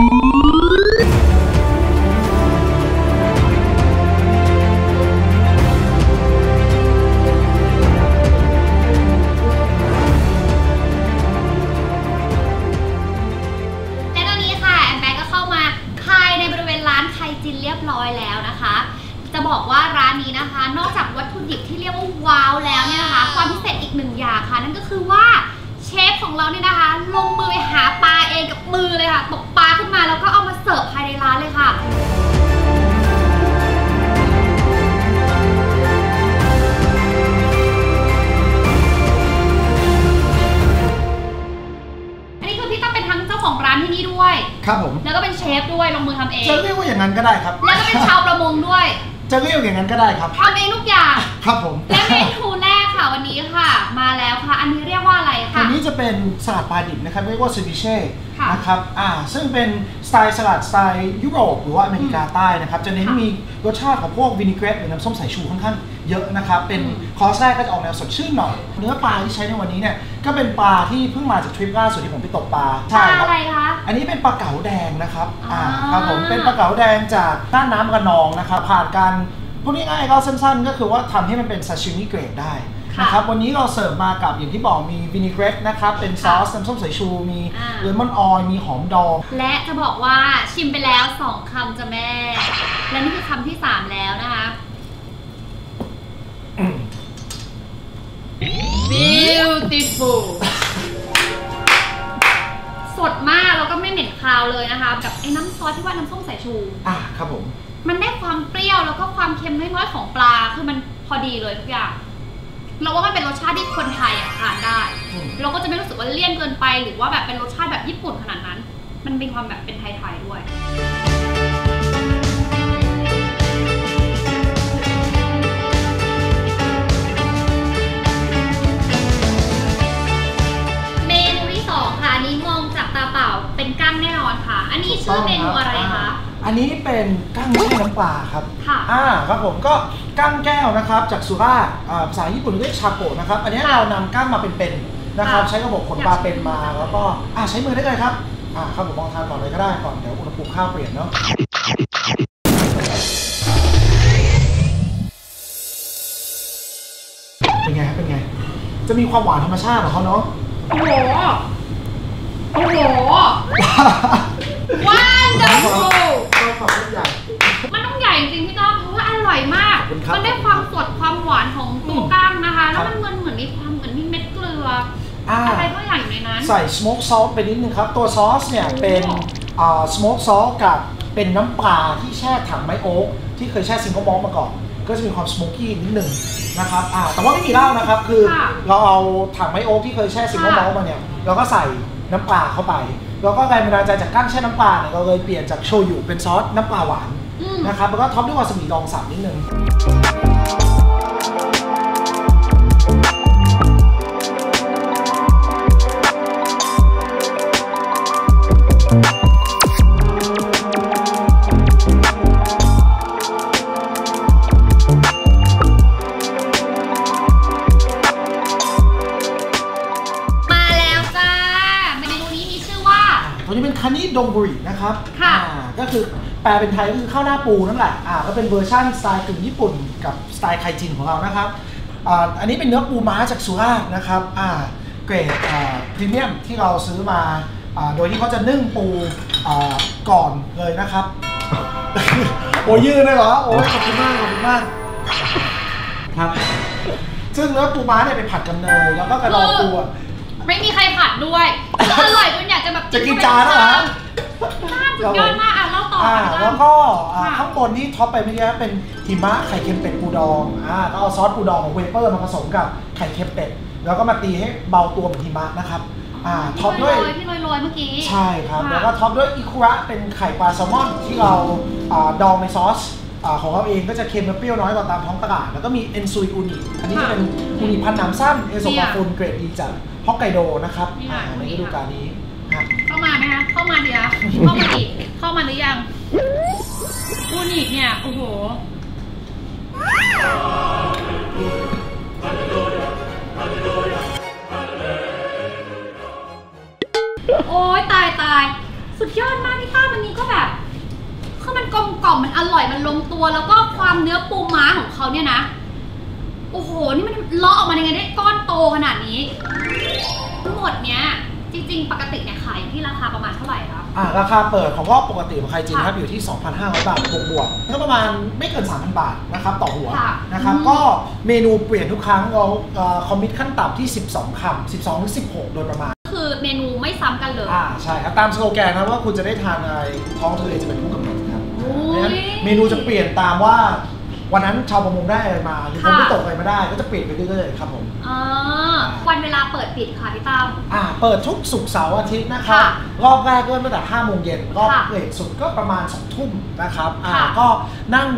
และตอนนี้ค่ะ แอมแบกก็เข้ามาภายในบริเวณร้านไทยจินเรียบร้อยแล้วนะคะ จะบอกว่าร้านนี้นะคะ นอกจากวัตถุดิบที่เรียกว่าว้าวแล้วเนี่ยนะคะ ความพิเศษอีกหนึ่งอย่างค่ะ นั่นก็คือว่า เชฟของเราเนี่ยนะคะ ลงมือไปหาปลาเองกับมือเลยค่ะตกปลาขึ้นมาแล้วก็เอามาเสิร์ฟภายในร้านเลยค่ะ อันนี้คือพี่ต้องเป็นทั้งเจ้าของร้านที่นี่ด้วย ครับผม แล้วก็เป็นเชฟด้วยลงมือทำเอง จะเรียกว่าอย่างนั้นก็ได้ครับ แล้วก็เป็นชาวประมงด้วย จะเรียกอย่างนั้นก็ได้ครับ ทำเองทุกอย่าง ครับผม และเมนูแรก ค่ะวันนี้ค่ะ มาแล้วค่ะ อันนี้เรียกว่าอะไรตัคะวนี้จะเป็นสลัดปลาดิบนะครับเรียกว่าซูบิเช่ค่ะนะครับอ่าซึ่งเป็นสไตล์สลัดสไตล์ยุโรปหรือว่าอเมริกาใต้นะครับจะเน้นค่ะมีรสชาติของพวกวินิเกรตหรือน้ำส้มสายชูค่อนข้างเยอะนะครับเป็นอืม คอร์สแรกก็จะออกแนวสดชื่นหน่อยเนื้อปลาที่ใช้ในวันนี้เนี่ยก็เป็นปลาที่เพิ่งมาจากทริปล่าสุดที่ผมไปตกปลาปลาใช่ครัอะไรคะ อันนี้เป็นปลาเก๋าแดงนะครับอ่า ครับผมเป็นปลาเก๋าแดงจากน่านน้ำกระนองนะครับผ่านการพูดง่ายๆก็สั้นๆ ก็คือว่าทำให้มันเป็นซาชิมิเกรดได้ค่ะ นะครับวันนี้เราเสิร์ฟมากับอย่างที่บอกมีวินิเกรตนะครับเป็นซอสน้ำส้มสายชูมีอ่าเลมอนออยล์มีหอมดองและจะบอกว่าชิมไปแล้วสองคำจะแม่ และนี่คือคำที่สามแล้วนะคะ beautiful สดมากแล้วก็ไม่เหม็นคาวเลยนะคะ กับไอ้น้ำซอสที่ว่าน้ำส้มสายชู อะครับผม มันได้ความเปรี้ยวแล้วก็ความเค็มน้อยๆของปลา คือมันพอดีเลยทุกอย่าง เราว่ามันเป็นรสชาติที่คนไทยอะทานได้ อืม เราก็จะไม่รู้สึกว่าเลี่ยนเกินไป หรือว่าแบบเป็นรสชาติแบบญี่ปุ่นขนาดนั้น มันมีความแบบเป็นไทยๆด้วย เมนูที่สองค่ะอันนี้มองจากตาเปล่าเป็นกั้งแน่นอนค่ะ อันนี้ชื่อเมนูอะไรคะ อันนี้เป็นกั้งแช่น้ำปลาครับ ค่ะ อ่าครับผมก็ กั้งแก้วนะครับจากสุราษฎร์อ่าภาษาญี่ปุ่นเรียกชาโกะนะครับ อันนี้ค่ะเรานำกั้งมาเป็นๆนะครับค่ะใช้ระบบขนปลาเป็นมาแล้วก็อ่าใช้มือได้เลยครับอ่าครับผมลองทานก่อนเลยก็ได้ก่อนเดี๋ยวอุณหภูมิข้าวเปลี่ยนเนาะเป็นไงครับเป็นไง จะมีความหวานธรรมชาติของเขาเนาะ โอ้โห โอ้โห wonderful ก็ความใหญ่มันต้องใหญ่จริงๆพี่ต้อมเพราะว่าอร่อยมากขอบ คุณครับมันได้ความสดความหวานของตัวอืมก้างนะคะ แล้ครัวบมันเหมือนเหมือนมีความเหมือนมีเม็ดเกลืออ่าอะไรก็อย่างอยู่ในนั้น ใส่ smoke salt ไปนิดนึงครับ ตัวซอสเนี่ยเป็นอ่า smoke salt กับเป็นน้ำปลาที่แช่ถังไม้โอ๊กที่เคยแช่ซิงเกิลมอลมาก่อนก็จะมีความ smoky นิดนึงนะครับอ่าแต่ว่าไม่มีเหล้านะครับ คือค่ะเราเอาถังไม้โอ๊กที่เคยแช่ single malt มาเนี่ยเราก็ใส่น้ำปลาเข้าไป แล้วก็แรงบันดาลใจจากก้างแช่น้ำปลาเนี่ยเราเลยเปลี่ยนจากโชยุเป็นซอสน้ำปลาหวานอืมนะครับแล้วก็ top ด้วยวาซาบิดองสับนิดนึง カニ丼ぶりนะครับค่ะอ่าก็คือแปลเป็นไทยก็คือข้าวหน้าปูนั่นแหละอ่าก็เป็นเวอร์ชั่นสไตล์กึ่งญี่ปุ่นกับสไตล์ไคจินของเรานะครับอ่าอันนี้เป็นเนื้อปูม้าจากสุราษฎร์นะครับอ่าเกรดอ่าพรีเมียมที่เราซื้อมาอ่าโดยที่เขาจะนึ่งปูอ่าก่อนเลยนะครับ โอ้ยยืนเลยเหรอโอ้ยขอบคุณมากขอบคุณมาก ครับ ซึ่งเนื้อปูม้าเนี่ยไปผัดกับเนยแล้วก็กระดองปูอะ ไม่มีใครผัดด้วยแล้วอร่อยจนอยากจะแบบจะกินจานแล้วเหรอน่าสุดยอดมากอะเล่าต่ออ่าค่ะพี่ต้แล้อวมก็อ่าค่ะข้างบนที่ท็อปไปเมื่อกี้เป็นหิมะไข่เค็มเป็ดปูดองอ่าก็เอาซอสปูดองของเวเปอร์มาผสมกับไข่เค็มเป็ดแล้วก็มาตีให้เบาตัวเหมือนหิมะนะครับอ่าท็อปด้วยพี่โรยๆเมื่อกี้ใช่ครับะแล้วก็ท็อปด้วยอิคุระเป็นไข่ปลาแซลมอนที่เราอ่าดองในซอสอ่าของเราเองก็จะเค็มและเปรี้ยวน้อยกว่าตามท้องตลาดแล้วก็มีเอนซุยอูนิอันนี้จะเป็นอูนิพันธุ์น้ำสั้นเอโซปาฟูนเกรดดีจาก ฮอกไกโดนะครับนี่อ่าค่ะในฤดูกาลนี้ครับเข้ามาไหมคะเข้ามาดิคะเข้ามาดิเข้ามาหรือยังอูนิเนี่ยโอ้โหโอ้ยตายตาย สุดยอดมากพี่ต้าวันนี้ก็แบบคือมันกลมกล่อมมันอร่อยมันลงตัว แล้วก็ความเนื้อปูม้าของเขาเนี่ยนะ โอ้โห นี่มันเลาะออกมายังไงได้ก้อนโตขนาดนี้ ทั้งหมดเนี้ยจริงๆ ปกติเนี่ยขายอยู่ที่ราคาประมาณเท่าไหร่คะอ่าราคาเปิดของรอบปกติของไคจินค่ะนะครับอยู่ที่ 2,500 บาทบวกบวกๆก็ประมาณไม่เกิน 3,000 บาทนะครับต่อหัวค่ะนะครับ อืม ก็เมนูเปลี่ยนทุกครั้งเราคอมมิตขั้นต่ำที่ 12คำ12หรือ16 โดยประมาณคือเมนูไม่ซ้ำกันเลย อ่าใช่ครับตามสโลแกนนะว่าคุณจะได้ทานอะไรท้องทะเลจะเป็นผู้กำหนดครับโอ้ย เพราะฉะนั้นเมนูจะเปลี่ยนตามว่า วันนั้นชาวประมงได้อะไรมาหรือคนค่ะที่ตกอะไรมาได้ก็จะเปลี่ยนไปเรื่อยๆครับผมอ่าวันเวลาเปิดปิดค่ะพี่ตั้มอ่าเปิดทุกศุกร์เสาร์อาทิตย์นะครับค่ะรอบแรกก็ตั้งแต่5โมงเย็นรอบค่ะเลทสุดก็ประมาณ2ทุ่มนะครับอ่าค่ะก็นั่ง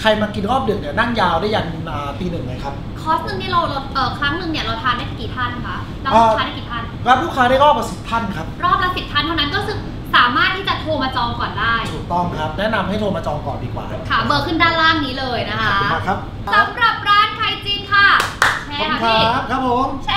ใครมากินรอบดึกเนี่ยนั่งยาวได้ยันอ่าตีหนึ่งเลยครับคอร์สหนึ่งนี่เราเราเออครั้งหนึ่งเนี่ยเราทานได้กี่ท่านคะเราเอ่อทานได้กี่ท่านรับลูกค้าได้รอบละสิบท่านครับรอบละสิบท่านเท่านั้นก็คือ สามารถที่จะโทรมาจองก่อนได้ ถูกต้องครับ แนะนำให้โทรมาจองก่อนดีกว่าค่ะเบอร์ขึ้นด้านล่างนี้เลยนะขอบคะคุณมากครับสำหรับร้านไข่จีนค่ะ แชขอบร์คุณค่ะคพี่ รับครับผม แช